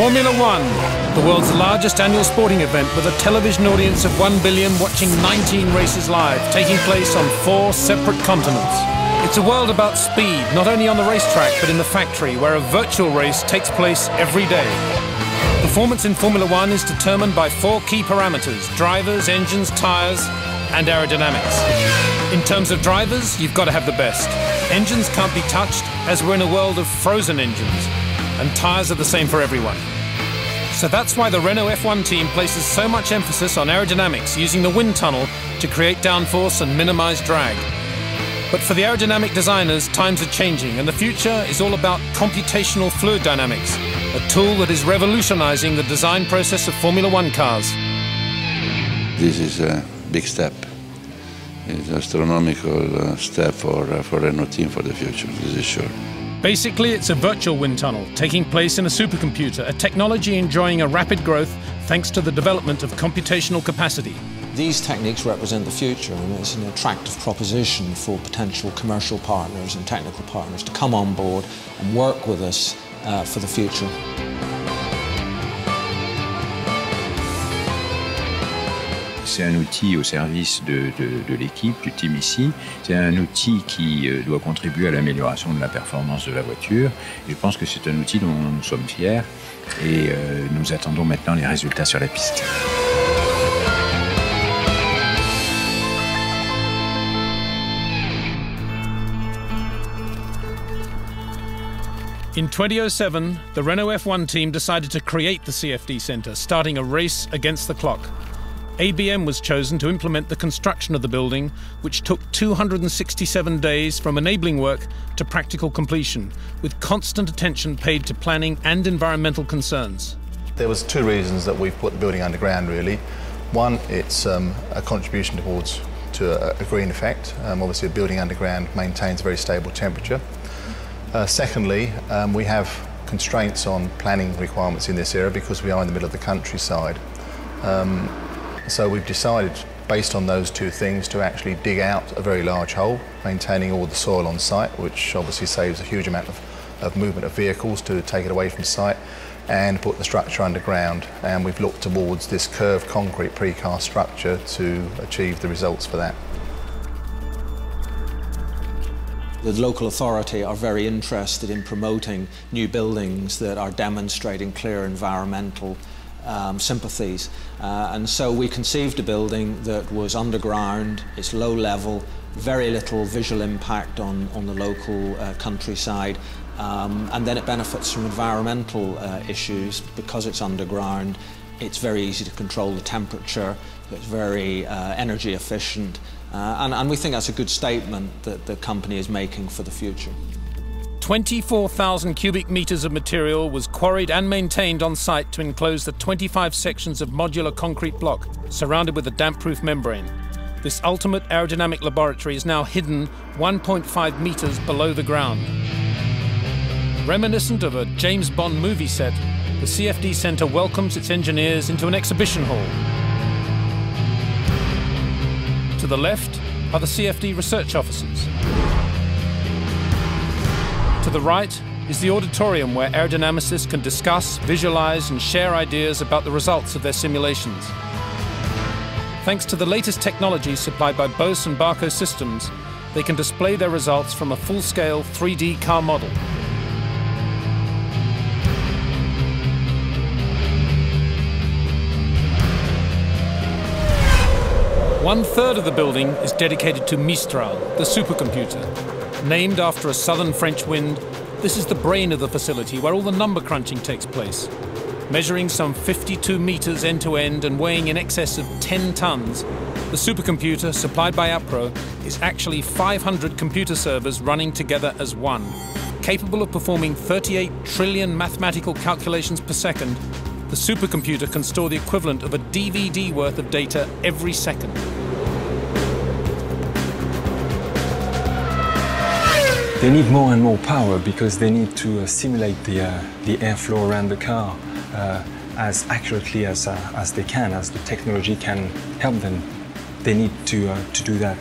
Formula One, the world's largest annual sporting event with a television audience of 1 billion watching 19 races live, taking place on four separate continents. It's a world about speed, not only on the racetrack, but in the factory, where a virtual race takes place every day. Performance in Formula One is determined by four key parameters drivers, engines, tyres, and aerodynamics. In terms of drivers, you've got to have the best. Engines can't be touched, as we're in a world of frozen engines and tyres are the same for everyone. So that's why the Renault F1 team places so much emphasis on aerodynamics using the wind tunnel to create downforce and minimize drag. But for the aerodynamic designers, times are changing and the future is all about computational fluid dynamics, a tool that is revolutionizing the design process of Formula One cars. This is a big step. It's an astronomical uh, step for, uh, for Renault team for the future, this is sure. Basically, it's a virtual wind tunnel taking place in a supercomputer, a technology enjoying a rapid growth thanks to the development of computational capacity. These techniques represent the future and it's an attractive proposition for potential commercial partners and technical partners to come on board and work with us uh, for the future. C'est un outil au service de, de, l'équipe, du team ici. C'est un outil qui euh, doit contribuer à l'amélioration de la performance de la voiture. Je pense que c'est un outil dont nous sommes fiers et euh, nous attendons maintenant les résultats sur la piste. In 2007, the Renault F1 team decided to create the CFD Centre, starting a race against the clock. ABM was chosen to implement the construction of the building, which took 267 days from enabling work to practical completion, with constant attention paid to planning and environmental concerns. There was two reasons that we've put the building underground really. One, it's um, a contribution towards to a, a green effect. Um, obviously a building underground maintains a very stable temperature. Uh, secondly, um, we have constraints on planning requirements in this area because we are in the middle of the countryside. Um, so we've decided, based on those two things, to actually dig out a very large hole, maintaining all the soil on site, which obviously saves a huge amount of, of movement of vehicles to take it away from site, and put the structure underground. And we've looked towards this curved concrete precast structure to achieve the results for that. The local authority are very interested in promoting new buildings that are demonstrating clear environmental um, sympathies. Uh, and so we conceived a building that was underground, it's low level, very little visual impact on, on the local uh, countryside. Um, and then it benefits from environmental uh, issues because it's underground. It's very easy to control the temperature, it's very uh, energy efficient, uh, and, and we think that's a good statement that the company is making for the future. 24,000 cubic meters of material was quarried and maintained on site to enclose the 25 sections of modular concrete block surrounded with a damp-proof membrane. This ultimate aerodynamic laboratory is now hidden 1.5 meters below the ground. Reminiscent of a James Bond movie set, the CFD Centre welcomes its engineers into an exhibition hall. To the left are the CFD research offices. To the right is the auditorium where aerodynamicists can discuss, visualize, and share ideas about the results of their simulations. Thanks to the latest technology supplied by Bose and Barco systems, they can display their results from a full-scale 3D car model. One third of the building is dedicated to Mistral, the supercomputer, Named after a southern French wind, this is the brain of the facility where all the number crunching takes place. Measuring some 52 meters end to end and weighing in excess of 10 tons, the supercomputer supplied by Appro is actually 500 computer servers running together as one. Capable of performing 38 trillion mathematical calculations per second, the supercomputer can store the equivalent of a DVD worth of data every second. They need more and more power because they need to uh, simulate the, uh, the airflow around the car uh, as accurately as, uh, as they can, as the technology can help them. They need to, uh, to do that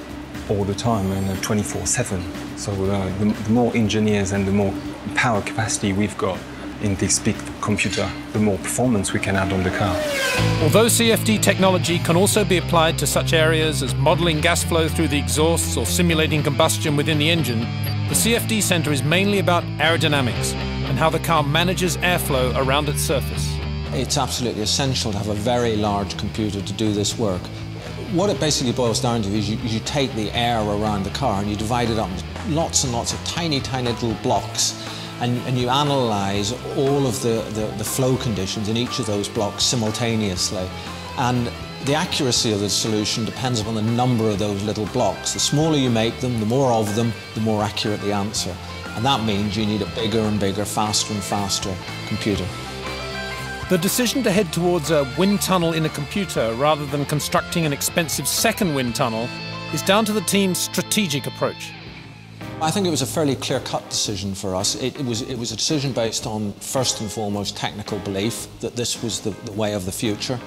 all the time and 24-7. Uh, so the, the, more engineers and the more power capacity we've got, in this big computer, the more performance we can add on the car. Although CFD technology can also be applied to such areas as modelling gas flow through the exhausts or simulating combustion within the engine, the CFD Centre is mainly about aerodynamics and how the car manages airflow around its surface. It's absolutely essential to have a very large computer to do this work. What it basically boils down to is you, you take the air around the car and you divide it up into lots and lots of tiny, tiny little blocks and, and you analyse all of the, the, the flow conditions in each of those blocks simultaneously. And the accuracy of the solution depends upon the number of those little blocks. The smaller you make them, the more of them, the more accurate the answer. And that means you need a bigger and bigger, faster and faster computer. The decision to head towards a wind tunnel in a computer rather than constructing an expensive second wind tunnel is down to the team's strategic approach. I think it was a fairly clear-cut decision for us. It, it, was, it was a decision based on, first and foremost, technical belief that this was the, the way of the future.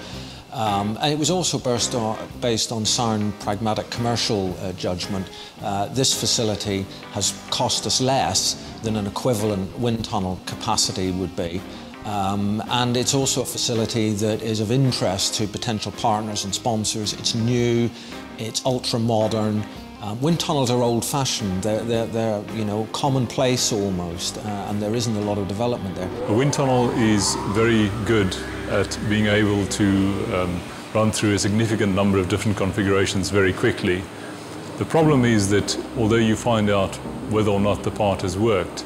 Um, and it was also based on, based on sound, pragmatic commercial uh, judgment. Uh, this facility has cost us less than an equivalent wind tunnel capacity would be. Um, and it's also a facility that is of interest to potential partners and sponsors. It's new, it's ultra modern, um, wind tunnels are old-fashioned. They're, they're, they're, you know, commonplace almost, uh, and there isn't a lot of development there. A wind tunnel is very good at being able to um, run through a significant number of different configurations very quickly. The problem is that although you find out whether or not the part has worked,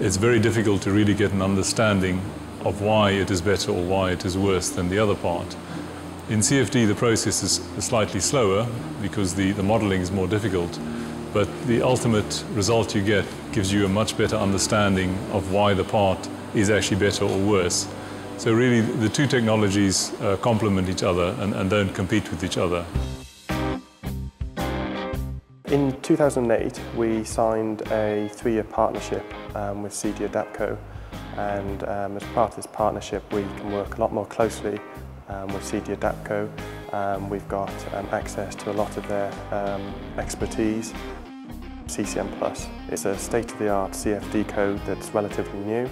it's very difficult to really get an understanding of why it is better or why it is worse than the other part. In CFD, the process is slightly slower because the, the modeling is more difficult, but the ultimate result you get gives you a much better understanding of why the part is actually better or worse. So really, the two technologies uh, complement each other and, and don't compete with each other. In 2008, we signed a three-year partnership um, with CD Adapco, and um, as part of this partnership, we can work a lot more closely um, with CD Adapco. Um, we've got um, access to a lot of their um, expertise. CCM Plus is a state-of-the-art CFD code that's relatively new.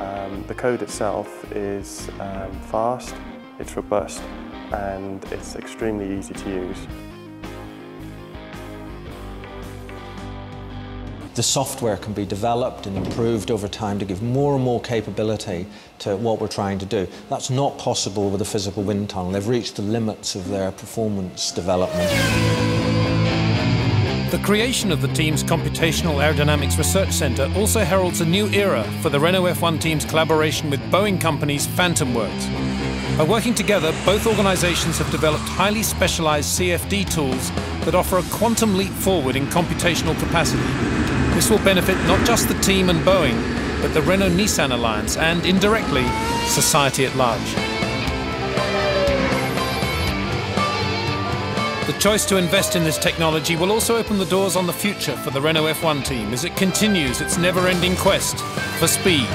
Um, the code itself is um, fast, it's robust and it's extremely easy to use. The software can be developed and improved over time to give more and more capability to what we're trying to do. That's not possible with a physical wind tunnel. They've reached the limits of their performance development. The creation of the team's Computational Aerodynamics Research Centre also heralds a new era for the Renault F1 team's collaboration with Boeing company's Phantom Works. By working together, both organisations have developed highly specialised CFD tools that offer a quantum leap forward in computational capacity this will benefit not just the team and Boeing, but the Renault-Nissan alliance and, indirectly, society at large. The choice to invest in this technology will also open the doors on the future for the Renault F1 team as it continues its never-ending quest for speed.